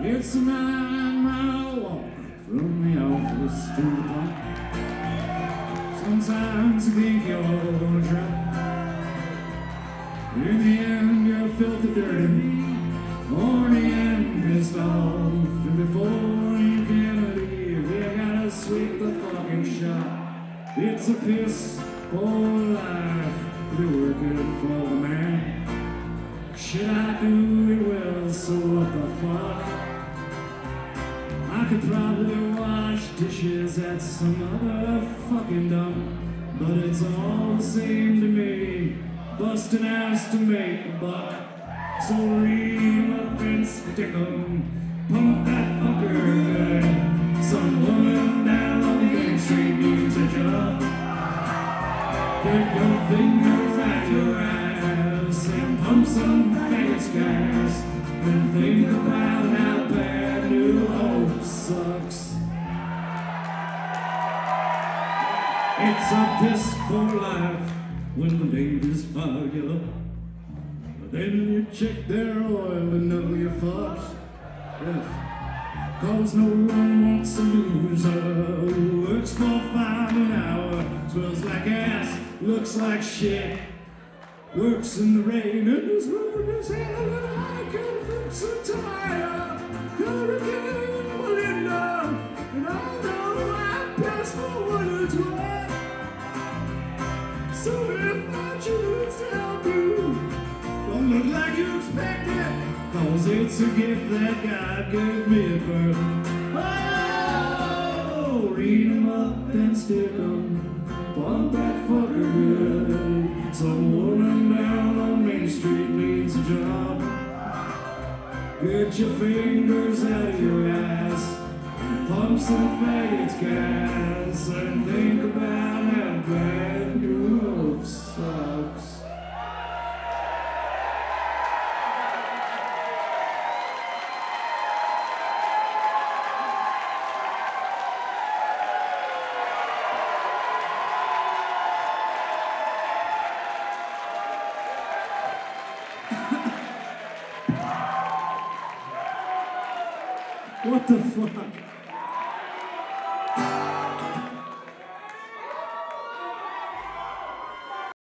It's a nine mile walk from the office to the park. Sometimes you think you're gonna try. In the end, you're filthy dirty. Horny and pissed off. And before you can leave, you gotta sweep the fucking shop. It's a piss poor life. You're working for the man. Should I do could probably wash dishes at some other fucking dump, but it's all the same to me. Busting ass to make a buck. So ream up and stick 'em. Pump that fucker good. Some woman down on Main Street needs a job. Get your fingers It's a poor life when the ladies fire you. But then you check their oil and know you're fucked. Yes. Cause no one wants a loser who works for five an hour, smells like ass, looks like shit, works in the rain and is rubbing his hand I choose to help you, don't look like you expect it. Cause it's a gift that God gave me at birth. Oh, read 'em up and stick 'em. Pump that fucker good. Some woman down on Main Street needs a job. Get your fingers out of your ass. Pump some faggots gas and think about What the fuck?